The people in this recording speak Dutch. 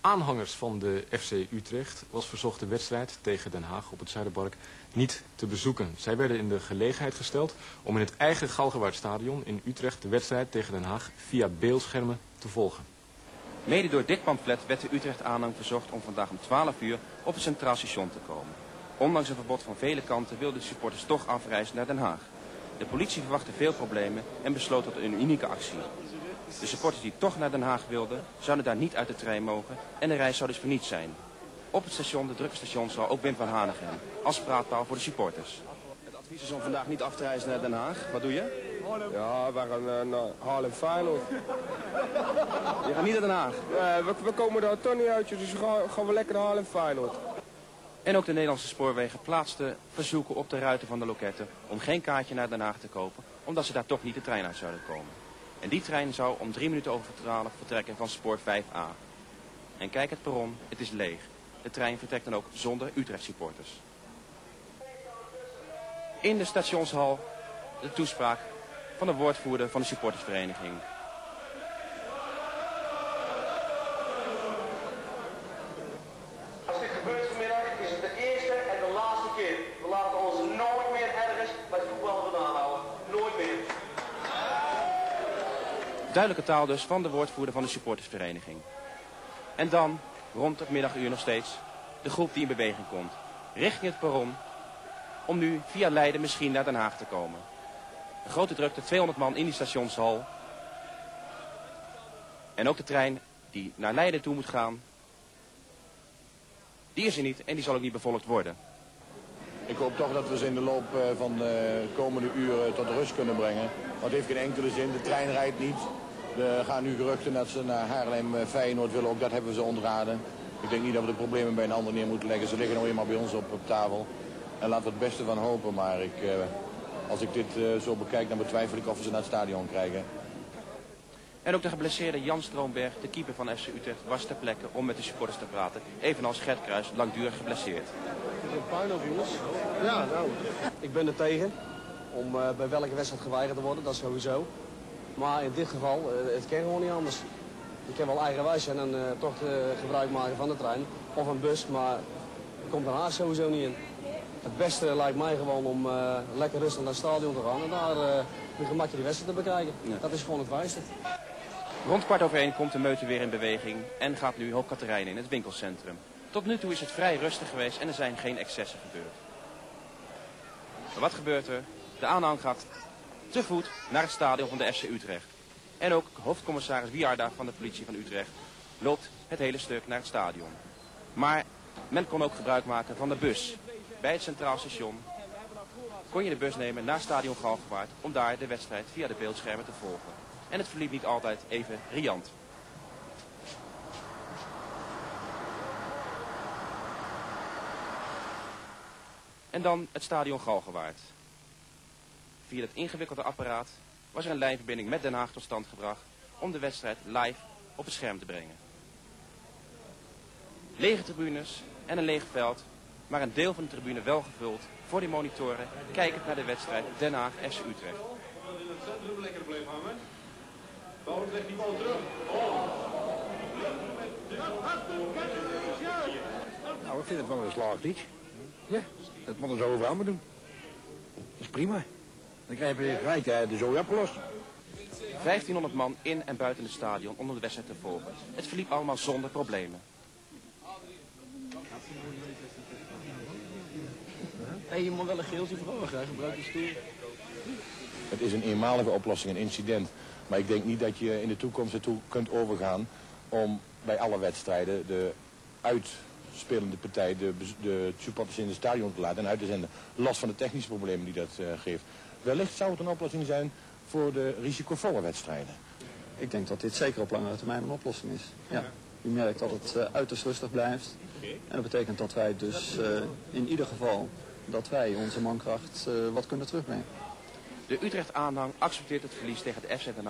Aanhangers van de FC Utrecht was verzocht de wedstrijd tegen Den Haag op het Zuiderpark niet te bezoeken. Zij werden in de gelegenheid gesteld om in het eigen Galgenwaardstadion in Utrecht de wedstrijd tegen Den Haag via beeldschermen te volgen. Mede door dit pamflet werd de Utrecht aanhang verzocht om vandaag om 12 uur op het Centraal Station te komen. Ondanks een verbod van vele kanten wilden de supporters toch afreizen naar Den Haag. De politie verwachtte veel problemen en besloot tot een unieke actie. De supporters die toch naar Den Haag wilden, zouden daar niet uit de trein mogen en de reis zou dus verniet zijn. Op het station, de drukke station, zal ook Wim van Hanegem als praatpaal voor de supporters. Het advies is om vandaag niet af te reizen naar Den Haag. Wat doe je? Ja, we gaan uh, naar Haarlem Feyenoord. Je gaat niet naar Den Haag. Uh, we, we, komen daar toch niet uit, dus gaan, gaan we lekker naar Haarlem Feyenoord. En ook de Nederlandse spoorwegen plaatsten verzoeken op de ruiten van de loketten om geen kaartje naar Den Haag te kopen, omdat ze daar toch niet de trein uit zouden komen. En die trein zou om drie minuten over 12 vertrekken van spoor 5A. En kijk het perron, het is leeg. De trein vertrekt dan ook zonder Utrecht supporters. In de stationshal de toespraak van de woordvoerder van de supportersvereniging. We laten ons nooit meer ergens het voetbal vandaan houden. Nooit meer. Duidelijke taal dus van de woordvoerder van de supportersvereniging. En dan, rond het middaguur nog steeds, de groep die in beweging komt. Richting het perron, om nu via Leiden misschien naar Den Haag te komen. Een grote drukte, 200 man in die stationshal. En ook de trein die naar Leiden toe moet gaan, die is er niet en die zal ook niet bevolkt worden. Ik hoop toch dat we ze in de loop eh, van de komende uren tot rust kunnen brengen. Want het heeft geen enkele zin, de trein rijdt niet. Er gaan nu geruchten dat ze naar Haarlem eh, Feyenoord willen, ook dat hebben we ze ontraden. Ik denk niet dat we de problemen bij een ander neer moeten leggen. Ze liggen nog eenmaal bij ons op, op tafel. En laten we het beste van hopen, maar ik, eh, als ik dit zo bekijk, dan betwijfel ik of we ze naar het stadion krijgen. En ook de geblesseerde Jan Stroomberg, de keeper van FC Utrecht, was ter plekke om met de supporters te praten. Evenals Gert Kruis, langdurig geblesseerd. Het puinhoop, jongens. Ja, nou, ik ben er tegen om uh, bij welke wedstrijd geweigerd te worden, dat sowieso. Maar in dit geval, uh, het kan gewoon niet anders. Je kan wel eigenwijs zijn en uh, toch gebruik maken van de trein of een bus, maar er komt daarna sowieso niet in. Het beste lijkt mij gewoon om lekker rustig naar het stadion te gaan en daar een gemakje die wedstrijd te bekijken. Ja. Dat is gewoon het wijste. Rond kwart over één komt de meute weer in beweging en gaat nu Hoop Katerijnen in het winkelcentrum. Tot nu toe is het vrij rustig geweest en er zijn geen excessen gebeurd. Maar wat gebeurt er? De aanhang gaat te voet naar het stadion van de FC Utrecht. En ook hoofdcommissaris Wiarda van de politie van Utrecht loopt het hele stuk naar het stadion. Maar men kon ook gebruik maken van de bus bij het Centraal Station kon je de bus nemen naar Stadion Galgenwaard om daar de wedstrijd via de beeldschermen te volgen. En het verliep niet altijd even riant. En dan het Stadion Galgenwaard. Via het ingewikkelde apparaat was er een lijnverbinding met Den Haag tot stand gebracht om de wedstrijd live op het scherm te brengen. Lege tribunes en een leeg veld maar een deel van de tribune wel gevuld voor die monitoren, kijkend naar de wedstrijd Den Haag FC Utrecht. lekker die bal terug. Nou, ik vind het wel een slaagd iets. Ja, dat moeten ze overal maar doen. Dat is prima. Dan krijgen we gelijk de zooi opgelost. 1500 man in en buiten het stadion om de wedstrijd te volgen. Het verliep allemaal zonder problemen. Hey, je moet wel een geeltje vragen, gebruik je stoel. Het is een eenmalige oplossing, een incident. Maar ik denk niet dat je in de toekomst ertoe kunt overgaan om bij alle wedstrijden de uitspelende partij, de, de supporters in het stadion te laten en uit te zenden. Last van de technische problemen die dat uh, geeft. Wellicht zou het een oplossing zijn voor de risicovolle wedstrijden. Ik denk dat dit zeker op langere termijn een oplossing is. Ja. Je merkt dat het uh, uiterst rustig blijft. En dat betekent dat wij dus uh, in ieder geval dat wij onze mankracht uh, wat kunnen terugbrengen. De Utrecht-aanhang accepteert het verlies tegen de FC Den Haag